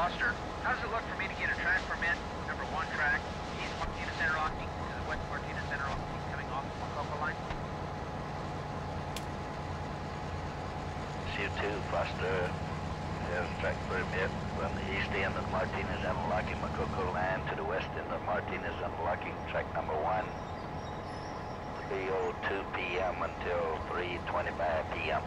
Foster. How does it look for me to get a track permit, number one track, East Martinez Center Rocky to the West Martinez Center Rocky coming off the Coco line? C2 Foster has track permit from the east end of Martinez unlocking Mococo line to the west end of Martinez unlocking track number one. 3:02 p.m. until 3.25 p.m.